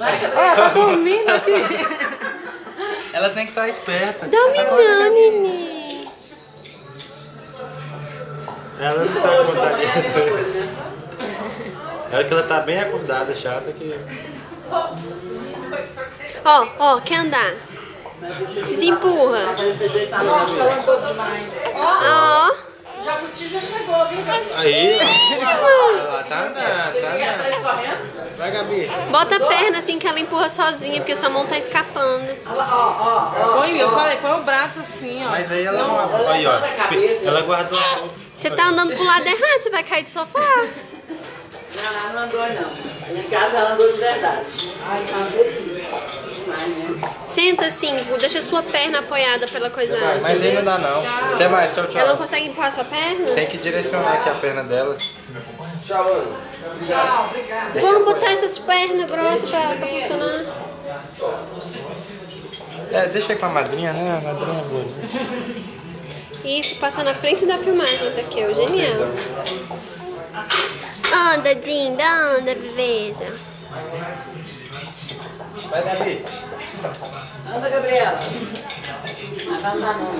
Ah, tá dormindo aqui. Ela tem que estar esperta. Dominando, neném. Ela não tá acordada. É que ela tá bem acordada, chata que. Ó, ó, quer andar? Desempurra. Nossa, ela andou demais. Ó. O jabuti já chegou, viu? Aí, ó. Ela tá andando, tá andando. Vai, Gabi. Bota a perna assim que ela empurra sozinha, porque sua mão tá escapando. Põe, eu falei, põe o braço assim, ó. Mas aí ela não. Aí, ó. Ela guardou. Você tá andando pro lado errado, você vai cair do sofá. Não, ela não andou não. Em casa ela andou de verdade. Ai, tá? Senta assim, deixa sua perna apoiada pela coisa. Mas aí não dá não. Até mais, tchau, Ela não tchau. consegue empurrar sua perna? Tem que direcionar aqui a perna dela. Vamos botar essas pernas grossas pra, pra funcionar. É, deixa aí com a madrinha, né? A madrinha é boa. Isso, passa na frente da filmagem, isso aqui, ó, genial. Anda, Dinda, anda, bebeza. Vai, Gabi. Anda, Gabriela. Vai andar não.